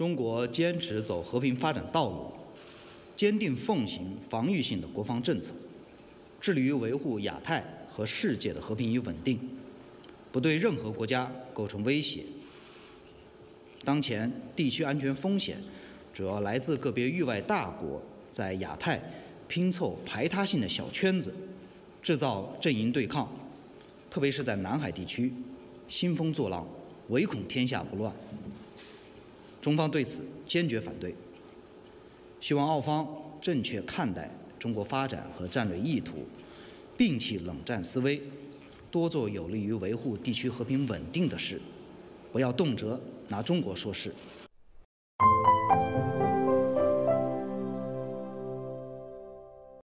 中国坚持走和平发展道路，坚定奉行防御性的国防政策，致力于维护亚太和世界的和平与稳定，不对任何国家构成威胁。当前地区安全风险主要来自个别域外大国在亚太拼凑排他性的小圈子，制造阵营对抗，特别是在南海地区兴风作浪，唯恐天下不乱。中方对此坚决反对。希望澳方正确看待中国发展和战略意图摒弃冷战思维多做有利于维护地区和平稳定的事。不要动辄拿中国说事。